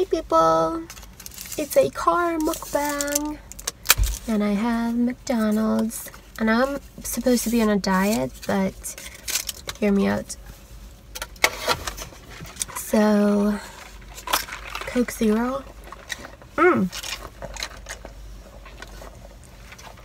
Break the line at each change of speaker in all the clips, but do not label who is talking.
Hey people, it's a car mukbang and I have McDonald's and I'm supposed to be on a diet but hear me out. So, Coke Zero. Mmm.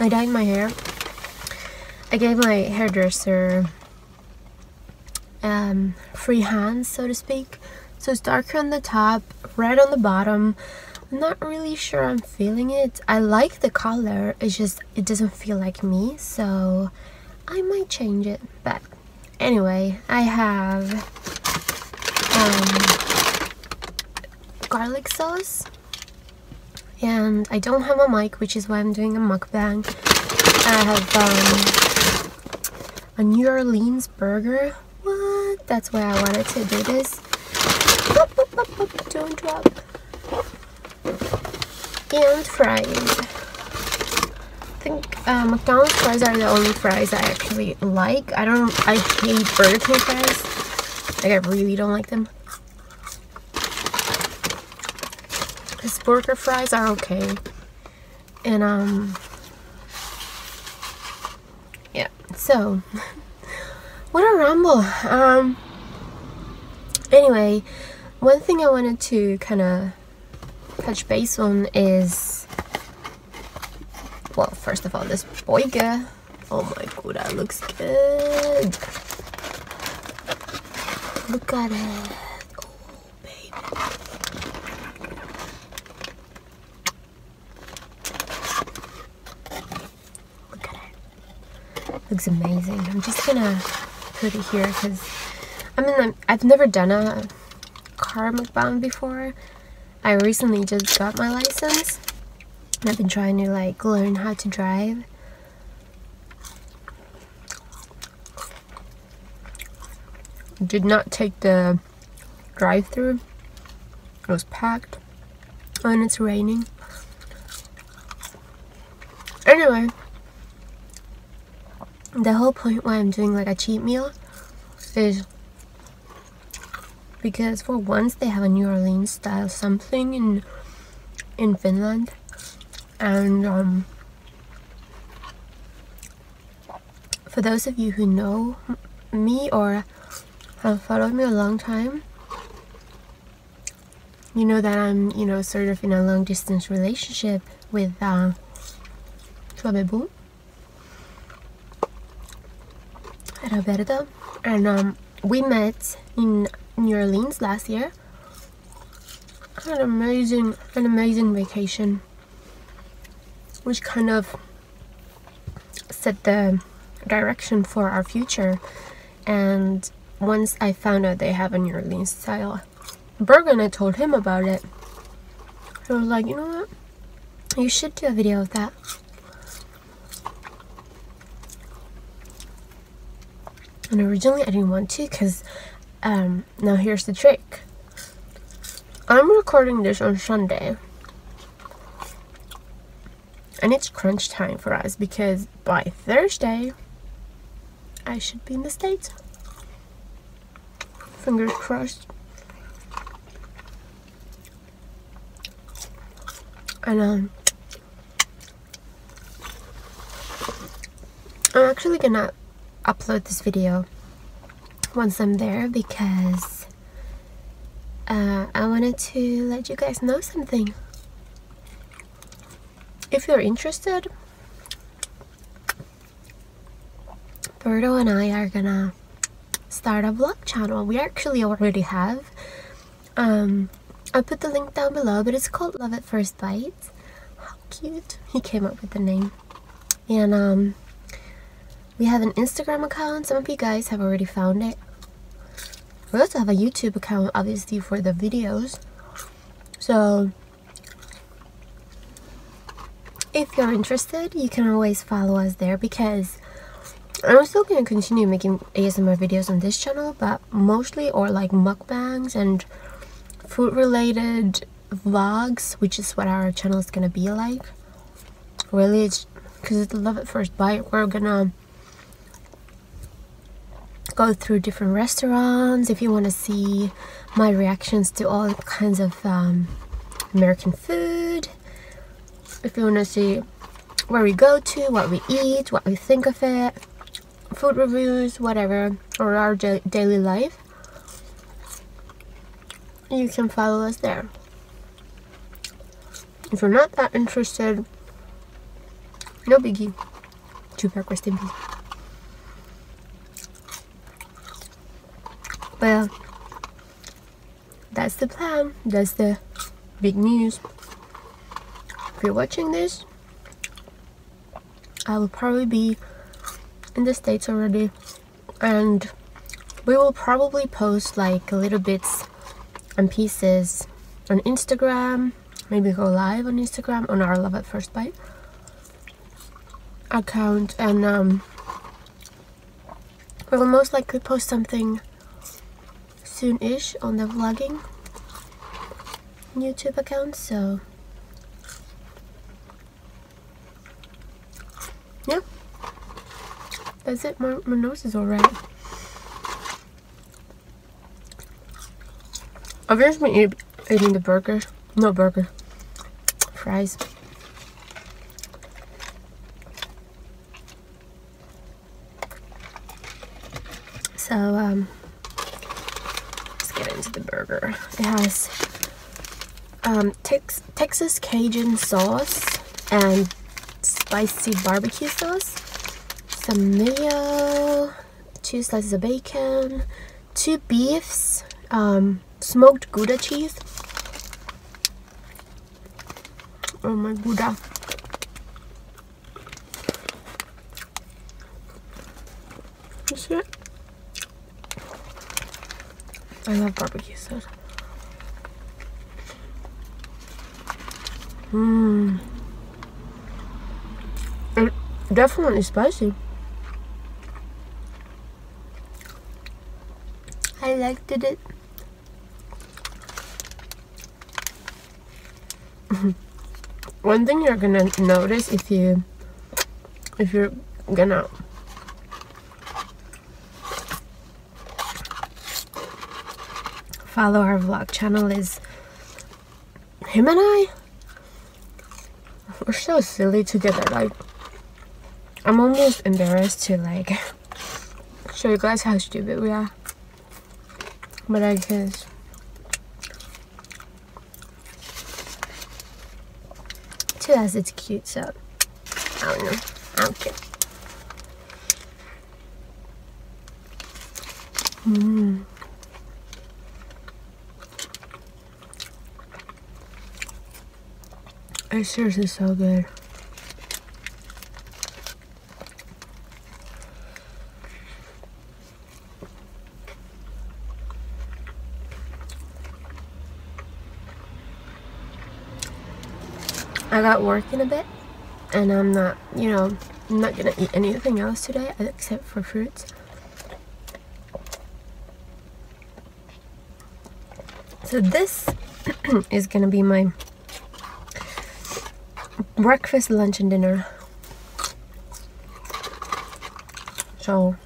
I dyed my hair. I gave my hairdresser um, free hands, so to speak. So it's darker on the top, red on the bottom. I'm not really sure I'm feeling it. I like the color, it's just, it doesn't feel like me, so I might change it. But anyway, I have um, garlic sauce. And I don't have a mic, which is why I'm doing a mukbang. I have um, a New Orleans burger. What? That's why I wanted to do this. Don't drop. And fries. I think uh, McDonald's fries are the only fries I actually like. I don't, I hate Burger King fries. Like I really don't like them. Hesburger fries are okay. And um yeah, so what a ramble. Um anyway, one thing I wanted to kind of touch base on is well, first of all, this boiga. Oh my god, that looks good. Look at it. Oh, baby. Look at it. Looks amazing. I'm just gonna put it here because I mean, I'm, I've never done a car mukbang before. I recently just got my license. And I've been trying to like learn how to drive. Did not take the drive-through. It was packed. And it's raining. Anyway, the whole point why I'm doing like a cheat meal is because for once they have a New Orleans style something in in Finland. And um, for those of you who know me or have followed me a long time you know that I'm you know sort of in a long distance relationship with uh, Roberto and um, we met in New Orleans last year. Had an amazing an amazing vacation which kind of set the direction for our future. And once I found out they have a New Orleans style burger and I told him about it I was like you know what? You should do a video of that. And originally I didn't want to because um, now here's the trick I'm recording this on Sunday and it's crunch time for us because by Thursday I should be in the States. Fingers crossed. And um I'm actually gonna upload this video once I'm there because uh, I wanted to let you guys know something if you're interested, Berto and I are gonna start a vlog channel. We actually already have. Um, I'll put the link down below, but it's called Love at First Bite. How cute. He came up with the name. And um, we have an Instagram account. Some of you guys have already found it. We also have a YouTube account, obviously, for the videos. So, if you're interested, you can always follow us there because I'm still going to continue making ASMR videos on this channel, but mostly or like mukbangs and food related vlogs, which is what our channel is going to be like. Really, it's because it's love at first bite. We're gonna go through different restaurants if you want to see my reactions to all kinds of um, American food. If you want to see where we go to, what we eat, what we think of it, food reviews, whatever, or our daily life, you can follow us there. If you're not that interested, no biggie. Tupac, rest in peace. Yeah, that's the plan. That's the big news. If you're watching this, I will probably be in the States already. And we will probably post like little bits and pieces on Instagram. Maybe go live on Instagram on our Love at First Bite account. And um, we will most likely post something soon-ish on the vlogging YouTube account. So yeah, that's it. My, my nose is alright. I've been eat, eating the burger. No burger. Fries. So, um, let's get into the burger. It has um, Tex Texas Cajun sauce and spicy barbecue sauce, some mayo, two slices of bacon, two beefs, um, smoked Gouda cheese. Oh my Gouda. It? I love barbecue sauce. Mmm. Definitely spicy. I liked it. One thing you're gonna notice if you if you're gonna follow our vlog channel is him and I we're so silly together like I'm almost embarrassed to like show you guys how stupid we are. But I guess to us it's cute so I don't know. I don't care. Mmm. It's seriously so good. I got work in a bit and I'm not, you know, I'm not gonna eat anything else today except for fruits. So this is gonna be my breakfast, lunch and dinner. So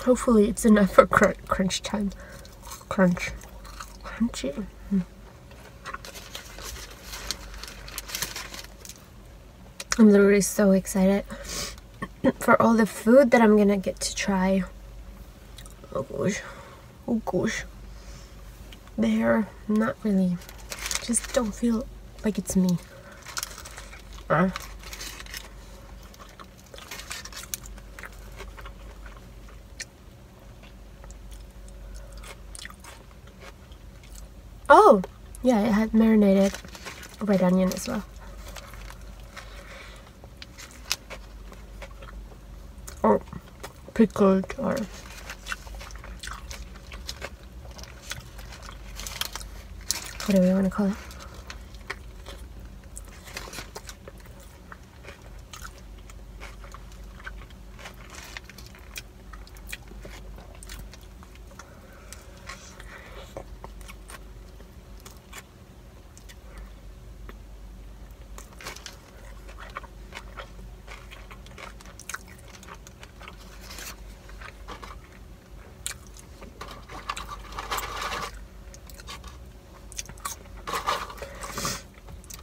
hopefully it's enough for cr crunch time. Crunch. Crunchy. Mm. I'm literally so excited for all the food that I'm gonna get to try. Oh gosh. Oh gosh. The hair, not really. Just don't feel like it's me. Uh. Oh, yeah, it had marinated red onion as well. or pickled or whatever you want to call it.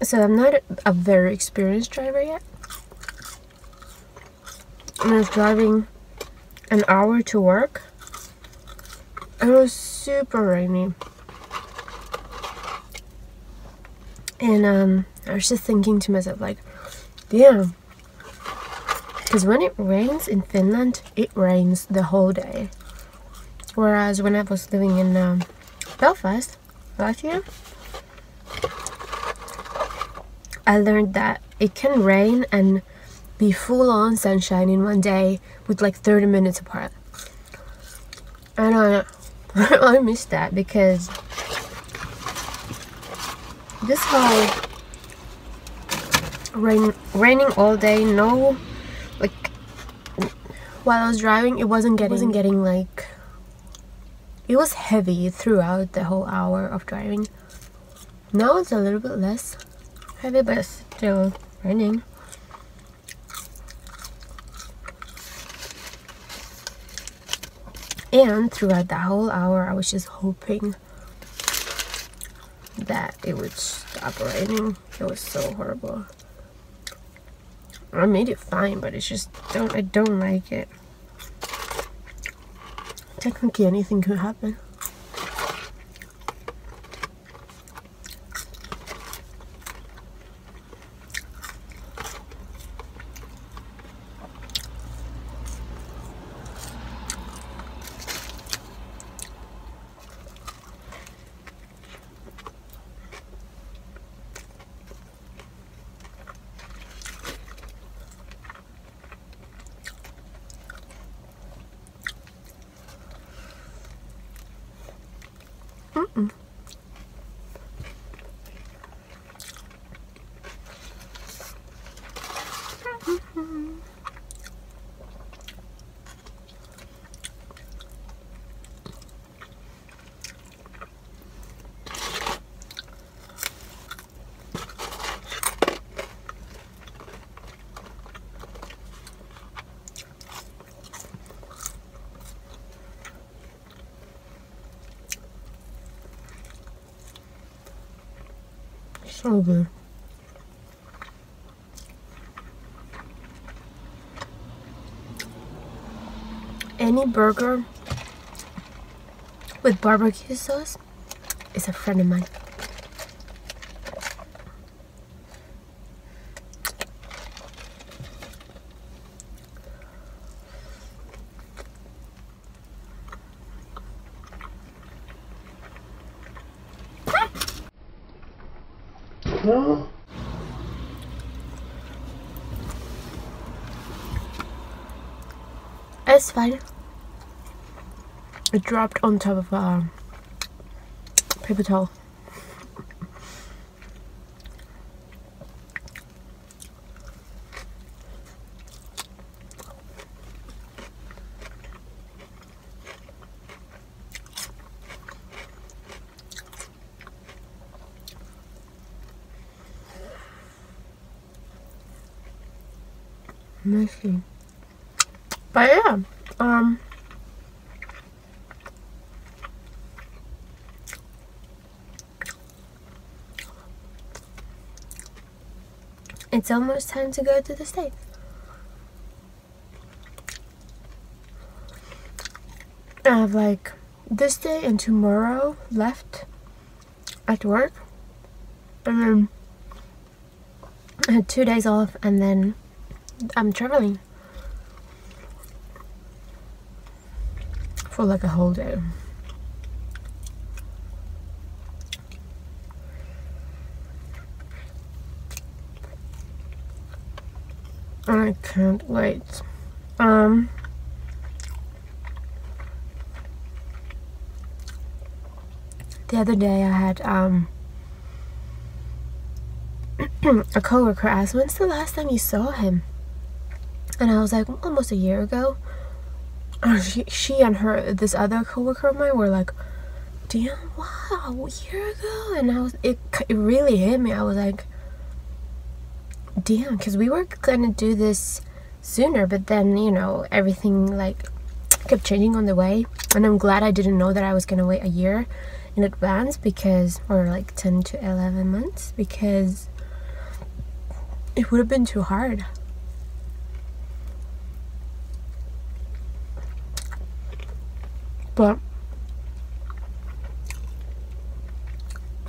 So I'm not a very experienced driver yet. I was driving an hour to work. It was super rainy. And um, I was just thinking to myself, like, damn. Because when it rains in Finland, it rains the whole day. Whereas when I was living in um, Belfast last year, I learned that it can rain and be full on sunshine in one day with like 30 minutes apart. And I, I miss that because this whole rain, raining all day, no, like, while I was driving, it wasn't getting, it wasn't getting like, it was heavy throughout the whole hour of driving. Now it's a little bit less heavy, but still raining. And throughout that whole hour, I was just hoping that it would stop raining. It was so horrible. I made it fine, but it's just don't I don't like it. Technically anything could happen. So good. Any burger with barbecue sauce is a friend of mine. Fine. It dropped on top of a um, paper towel. Messy. But yeah, um, it's almost time to go to the States. I have like this day and tomorrow left at work. And then I had two days off and then I'm traveling for like a whole day. I can't wait. Um the other day I had um a coworker asked, when's the last time you saw him? and I was like almost a year ago Oh, she, she and her this other coworker of mine were like damn wow a year ago. And I was it, it really hit me. I was like damn because we were gonna do this sooner but then you know everything like kept changing on the way. And I'm glad I didn't know that I was gonna wait a year in advance because or like 10 to 11 months because it would have been too hard. But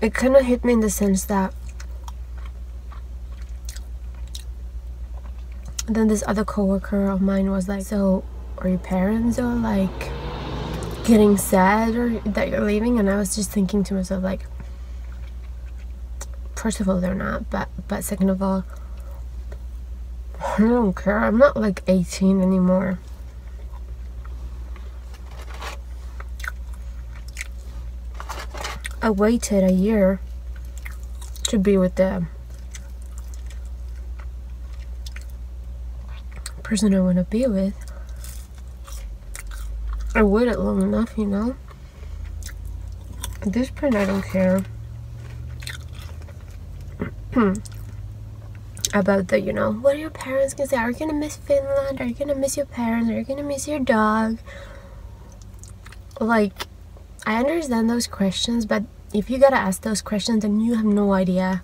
it kind of hit me in the sense that then this other coworker of mine was like, "So, are your parents or like getting sad or that you're leaving?" And I was just thinking to myself, like, first of all, they're not, but but second of all, I don't care. I'm not like 18 anymore. I waited a year to be with the person I want to be with. I waited long enough, you know. At this point, I don't care about the, you know, what are your parents gonna say? Are you gonna miss Finland? Are you gonna miss your parents? Are you gonna miss your dog? Like, I understand those questions, but if you gotta ask those questions, and you have no idea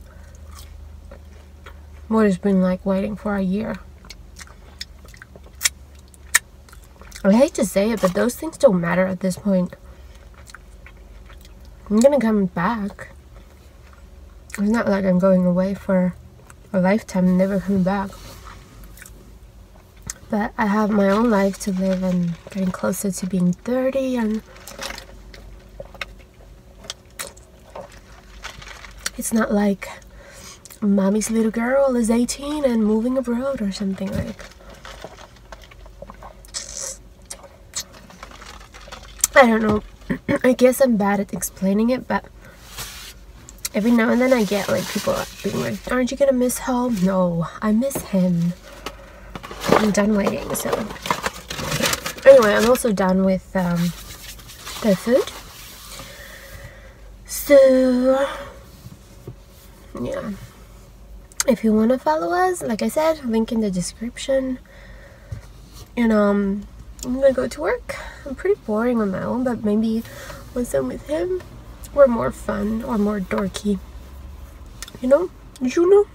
what it's been like waiting for a year. I hate to say it, but those things don't matter at this point. I'm gonna come back. It's not like I'm going away for a lifetime and never coming back. But I have my own life to live and getting closer to being 30 and not like mommy's little girl is 18 and moving abroad or something like I don't know I guess I'm bad at explaining it but every now and then I get like people being like, aren't you gonna miss home? No, I miss him. I'm done waiting, so. Anyway, I'm also done with um, the food. So, yeah. If you want to follow us, like I said, link in the description. And um, I'm gonna go to work. I'm pretty boring on my own, but maybe once I'm with him, we're more fun or more dorky. You know? You know?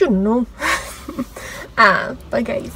You know? ah, bye guys.